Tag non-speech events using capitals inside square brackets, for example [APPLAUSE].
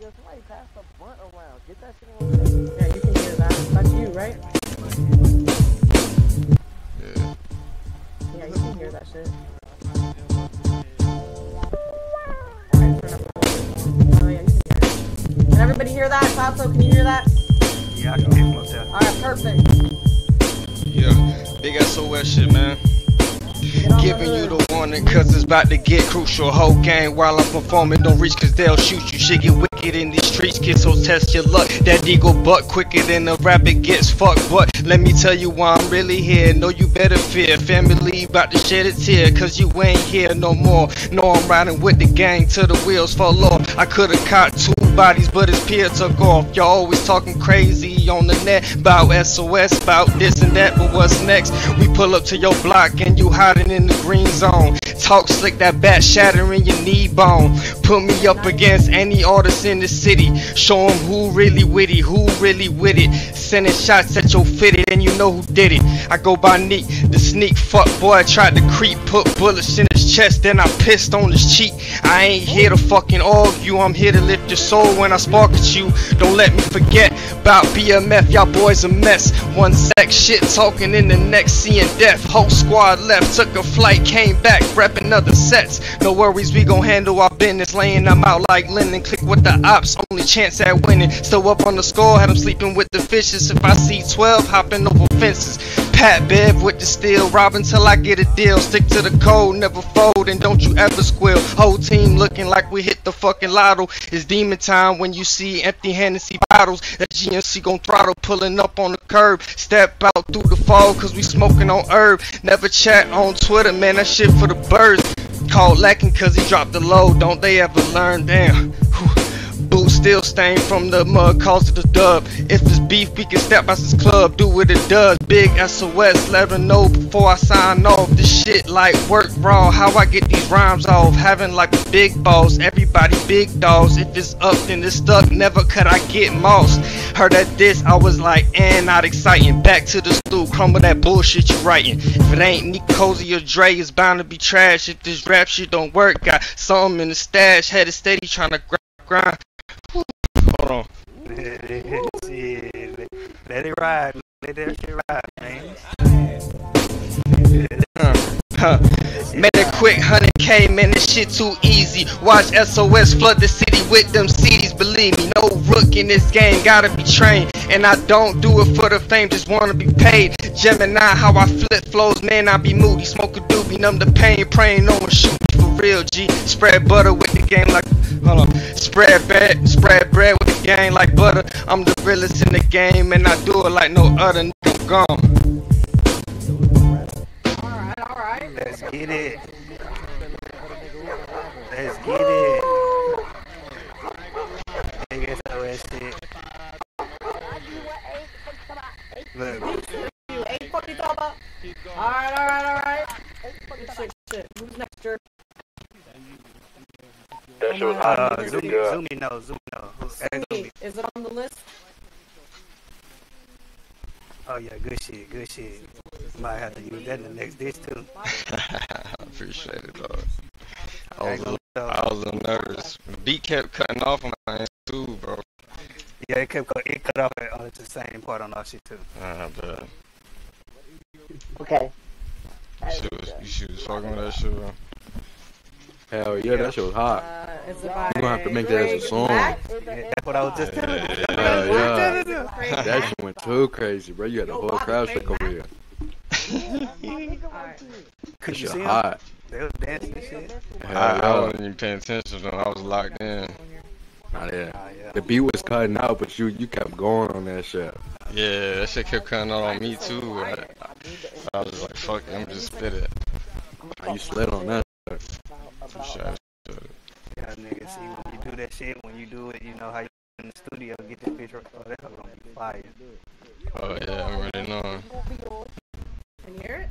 nigga. Somebody pass the blunt around. Get that shit on. Yeah, you can hear that. That's you, right? Yeah. Yeah, you can hear that shit. Alright, turn up the volume. Oh yeah, you can hear it. Can everybody hear that? Sato, can you hear that? Yeah, I can get most of Alright, perfect. Yeah. Big SOS shit, man. Get on Giving you the warning cause it's about to get crucial. Whole game while I'm performing, don't reach cause they'll shoot you. Shit get wicked in these streets, kids, so test your luck. That eagle buck quicker than a rabbit gets fucked. But let me tell you why I'm really here. Know you better fear. Family about to shed a tear cause you ain't here no more. No, I'm riding with the gang till the wheels fall off. I could've caught two bodies, but his peer took off. Y'all always talking crazy on the net about SOS, about this and that, but what's next? We pull up to your block and you hiding in the green zone. Talk slick, that bat shattering your knee bone. Put me up against any artist in the city. Show 'em who really witty, who really with it. Sending shots at your fitted, and you know who did it. I go by Neek, the sneak fuck boy. Tried to creep, put bullets in his chest, then I pissed on his cheek. I ain't here to fucking argue, I'm here to lift your soul when I spark at you. Don't let me forget about BMF, y'all boys a mess. One sec, shit talking in the next, seeing death. Whole squad left, took a flight, came back, repping other sets. No worries, we gon' handle our business, laying them out like linen. Click with the ops, only chance at winning. Still up on the score, had them sleeping with the fishes. If I see 12, hopping over fences. Pat Bev with the steel, robbing till I get a deal. Stick to the code, never fold, and don't you ever squeal. Whole team looking like we hit the fucking lotto. It's demon time when you see empty Hennessy bottles. That GNC gon' throttle, pulling up on the curb. Step out through the fall, cause we smoking on herb. Never chat on Twitter, man, that shit for the birds. Called lacking cause he dropped the load, don't they ever learn? Damn. Still stained from the mud, cause of the dub. If it's beef, we can step out this club, do what it does. Big SOS, let her know before I sign off. This shit like work raw, how I get these rhymes off. Having like a big boss, everybody big dogs. If it's up, then it's stuck, never could I get mossed. Heard that this, I was like, and not exciting. Back to the stool, crumble that bullshit you writing. If it ain't Nick Cozy or Dre, it's bound to be trash. If this rap shit don't work, got something in the stash, headed steady trying to grind. On. let- it ride. Let that shit ride, man. Made a quick 100k, man, this shit too easy. Watch SOS flood the city with them CDs, believe me. No rook in this game, gotta be trained. And I don't do it for the fame, just wanna be paid. Gemini, how I flip flows, man, I be moody. Smoke a doobie, numb the pain, praying no one shoot me for real, G. Spread butter with the game like, hold on. Spread bread, spread bread with the game like butter. I'm the realest in the game, and I do it like no other nigga gone. Alright, alright. Let's get it. Let's get it. Big SOS shit. Look, You eight fucking talk? Alright, alright, alright. Shit, shit. Who's next, Jerk? That shit was Uh, hot. uh, nigga. Zoomy, Good. Zoomy knows, Zoomy knows. Who's- Zoomy. is it on the list? Oh yeah, good shit, good shit. Might have to use that in the next dish too. I [LAUGHS] appreciate it, dog. I I was, ain't a, gonna I was a little nervous. Beat kept cutting off on my end too, bro. Yeah, it kept cut- it cut off at on the same part on our shit too. Uh, but Okay. you should, was- you should was fucking with that shit, bro. Hell yeah, that shit was hot. Uh, is it by You gonna have to make that as a song. Yeah, that's what I was just telling you. Hell yeah. Greg That Mack? shit went too crazy, bro. You had the whole crowd shook over here. Alright. That Could you shit see hot. They was dancing and shit. I, I wasn't even paying attention, though. I was locked in. Nah, yeah. Ah, yeah. The beat was cutting out, but you you kept going on that shit. Yeah, that shit kept cutting out on me too. I, I was just like, fuck it, I'm just spit it. How you slid on that? Shit. Yeah, nigga, see when you do that shit, when you do it, you know how you in the studio get this picture. Oh, that hoe gonna be fire. Oh yeah, I'm already knowing. Can you hear it?